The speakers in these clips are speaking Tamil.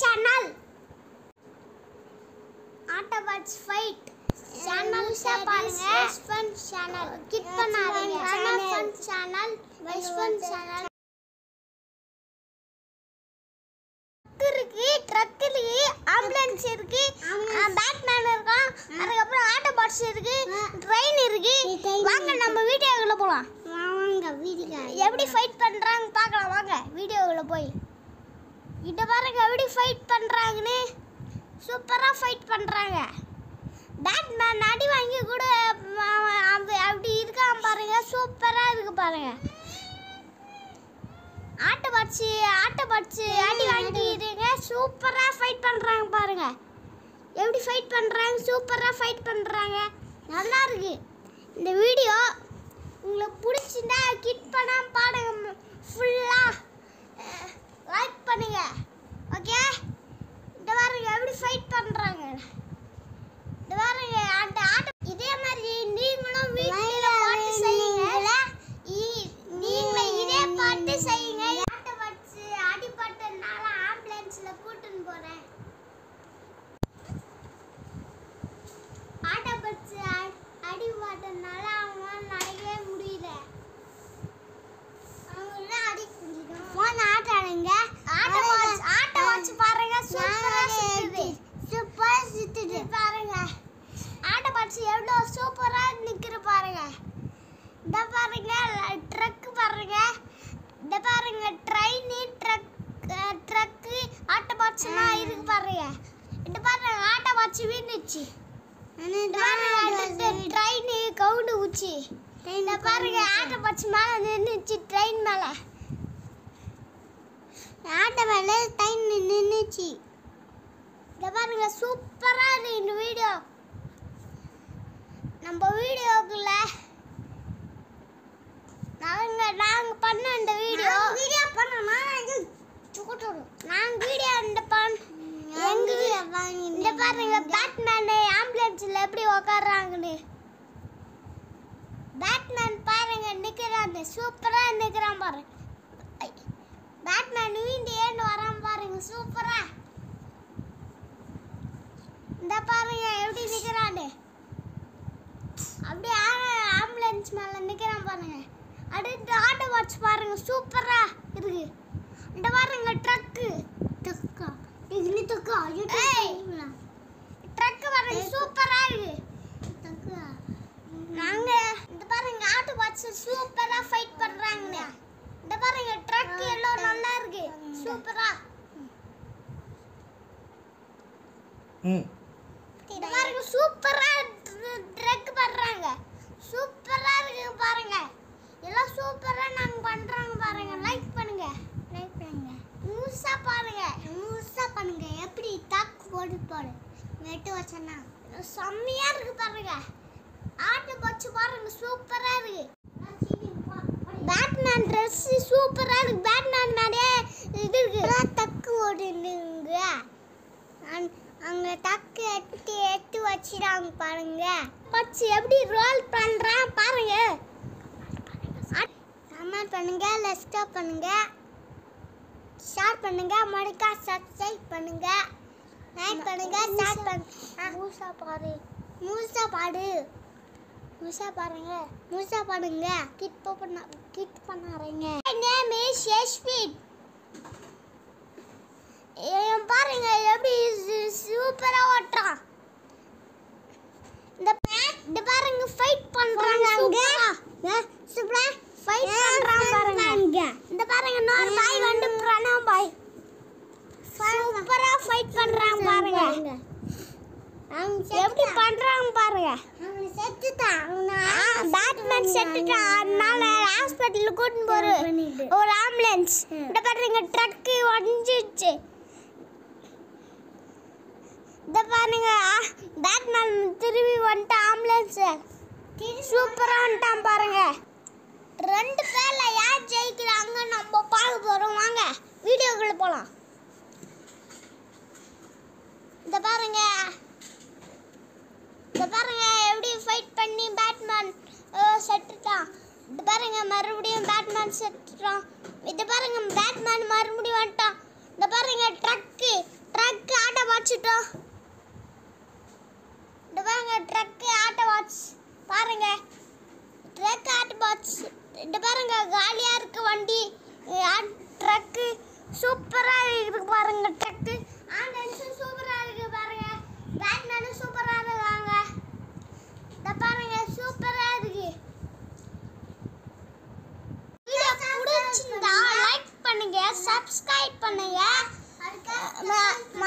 சேனல் ஆட்டோபாட்ஸ் ஃபைட் சேனல் பாருங்க. ஃபன் சேனல் கிட் பண்ணாதீங்க. ஃபன் சேனல் ஃபன் சேனல் இருக்கு. ட்ரக் இருக்கு. ஆம்புலன்ஸ் இருக்கு. பேட்மேன் இருக்கான் அதுக்கப்புறம் ஆட்டோபாட்ஸ் இருக்கு. ட்ரெயின் இருக்கு. வாங்க நம்ம வீடியோக்குள்ள போலாம். வாங்க வீடியோ எப்படி ஃபைட் பண்றாங்க பார்க்கலாம். வாங்க வீடியோக்குள்ள போய். இத பாருங்க எப்படி ஃபைட் பண்றாங்கன்னு. சூப்பரா ஃபைட் பண்றாங்க. பேட்மேன் அடி வாங்கி கூட அப்படி இருக்கான் பாருங்க சூப்பரா இருக்கு பாருங்க. ஆட்டோ பட்சி ஆட்டோ பட்சி அடி வாங்கிடுங்க சூப்பரா ஃபைட் பண்றாங்க பாருங்க. எப்படி ஃபைட் பண்றாங்க சூப்பரா ஃபைட் பண்றாங்க. நல்லா இருக்கு. இந்த வீடியோ உங்களுக்கு பிடிச்சிருந்தா கிட் பண்ணாம பாடுங்க ஃபுல்லா லைக் பண்ணுங்க ஓகே இந்த பாருங்க எப்படி ஃபைட் பண்றாங்க இந்த பாருங்க அந்த ஆட்ட இதே மாதிரி நீங்களும் வீட்ல பாட்டு செய்யுங்க இ- நீங்களும் இதே பாட்டு செய்யுங்க ஆட்ட வச்சு அடிபட்டனால ஆம்புலன்ஸ்ல கூட்டின்னு போறேன் ஆட்ட வச்சு அடிபட்டனால அவன் நடக்கவே முடியல அவங்களாம் அடி முடியும் போன் ஆட்டாடுங்க ஆட்ட வாட்ச் ஆட்ட வாட்ச் பாருங்க சூப்பரா சுத்துது சூப்பரா சுத்துது இது பாருங்க ஆட்ட வாட்ச் எவ்வளவு சூப்பரா நிக்கிற பாருங்க. இந்த பாருங்க ட்ரக் பாருங்க. இந்த பாருங்க ட்ரெயின் ட்ரக் ட்ரக் ஆட்ட வாட்ச்லாம் இருக்கு பாருங்க. இந்த பாருங்க ஆட்ட வாட்ச் வீணுச்சு. ட்ரெயின் கவுண்டு ஊச்சி. இந்த பாருங்க ஆட்ட வாட்ச் மேல நின்னுச்சு ட்ரெயின் மேல. ஆட்ட மேல டைம் நின்னுச்சு. இத பாருங்க சூப்பரா இருக்கு இந்த வீடியோ. நம்ம வீடியோக்குள்ள. நாங்க நாங்க பண்ண இந்த வீடியோ. வீடியோ பண்ணமா. இது நாங்க வீடியோ இந்த பண் எங்க இந்த பாருங்க பேட்மேன் ஆம்புலன்ஸ்ல எப்படி உட்கார்றாங்கன்னு பேட்மேன் பாருங்க நிக்கிறான். சூப்பரா நிக்கிறான் பாருங்க பேட்மேன் வீண்டு ஏண்டு வரான் பாருங்க சூப்பரா இந்த பாருங்க எப்படி நிக்கிறான்னு. அப்படியே ஆம்புலன்ஸ் மேல நிக்கிறான் பாருங்க. அடுத்து ஆட்டோ வாட்ச் பாருங்க சூப்பரா இருக்கு. இந்த பாருங்க ட்ரக்கு தக்கா டிகிரி தக்கா ஏய். ட்ரக் பாருங்க சூப்பரா இருக்கு. தக்கா நாங்க இந்த பாருங்க ஆட்டோ வாட்ச் சூப்பரா ஃபைட் பண்றாங்க இந்த பாருங்க ட்ரக் எல்லாம் நல்லா இருக்கு. சூப்பரா ம் இந்த பாருங்க சூப்பரா ட்ரக் பண்றாங்க சூப்பரா இருக்கு பாருங்க எல்லாம் சூப்பரா நாங்க பண்றாங்க பாருங்க லைக் பண்ணுங்க லைக் பண்ணுங்க முழுசா பாருங்க முழுசா பண்ணுங்க எப்படி தாக்கு போட்டு போடு. வெட்டு வச்சேன்னா. செம்மையா இருக்கு பாருங்க. ஆட்டு பச்சு பாருங்க சூப்பரா இருக்கு. பேட்மேன் ட்ரெஸ் சூப்பரா இருக்கு. பேட்மேன் நிறைய இது இருக்கு. தக்கு ஓடுங்க அங்க தக்கு எட்டு எட்டு வச்சிடாங்க பாருங்க. பச்சு எப்படி ரோல் பண்றான் பாருங்க. கமெண்ட் பண்ணுங்க லெஸ்டா பண்ணுங்க. ஷேர் பண்ணுங்க மறுக்கா சப்ஸ்கிரைப் பண்ணுங்க. லைக் பண்ணுங்க ஷேர் பண்ணுங்க மூசா பாரு. மூசா பாடு. மூசா பாருங்க. மூசா பாடுங்க. கிட் பண்ண கிட் பண்ணாரீங்க நேம் இஸ் யஷ்வின் பாருங்க எப்படி சூப்பரா ஓட்டுறான். இந்த இந்த பாருங்க ஃபைட் பண்றாங்க சூப்பரா சூப்பரா ஃபைட் பண்றான் பாருங்க இந்த பாருங்க இன்னொரு பாய் வந்து பிரணவ் பாய் சூப்பரா ஃபைட் பண்றாங்க பாருங்க எப்படி பண்றாங்க பாருங்க அவங்க செத்துட்டான் பேட்மேன் செத்துட்டான் அதனால ஹாஸ்பிட்டலுக்கு கூட்டின்னு போற. ஒரு ஆம்புலன்ஸ். இந்த பாருங்க ட்ரக்கு உடஞ்சிச்சு இந்த பாருங்க பேட்மேன் திரும்பி வந்துட்டு ஆம்புலன்ஸ். சூப்பரா வந்துட்டான் பாருங்க. ரெண்டு பேர்ல யார் ஜெயிக்கிறாங்க நம்ம பார்க்க போறோம். வாங்க வீடியோக்குள்ள போலாம். இந்த பாருங்க. இந்த பாருங்க எப்படி ஃபைட் பண்ணி பேட்மேன் செட்டு தான். இது பாருங்க மறுபடியும் பேட்மேன் செட்டுறான் இது பாருங்க பேட்மேன் மறுபடியும் வந்துட்டான். இந்த பாருங்க ட்ரக்கு ட்ரக்கு ஆட்டோ வாட்சிட்டோம் இந்த பாருங்க ட்ரக்கு ஆட்டோ வாட்ச் பாருங்க ட்ரக் ஆட்டோ வாட்ச் இந்த பாருங்க காலியாக இருக்கு வண்டி. ட்ரக்கு சூப்பராக இருக்கு பாருங்க ட்ரக்கு ஆன்லைன் சப்ஸ்கிரைப் பண்ணுங்க. ம-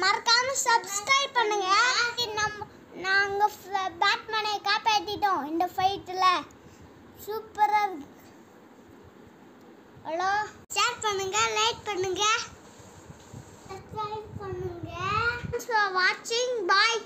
மறக்காம சப்ஸ்கிரைப் பண்ணுங்க. நம்ம நாங்க பேட்மேனை காப்பாத்திட்டோம் இந்த ஃபைட்ல சூப்பரா இருக்கு. ஹலோ ஷேர் பண்ணுங்க லைக் பண்ணுங்க. சப்ஸ்கிரைப் பண்ணுங்க. வாட்சிங் பாய்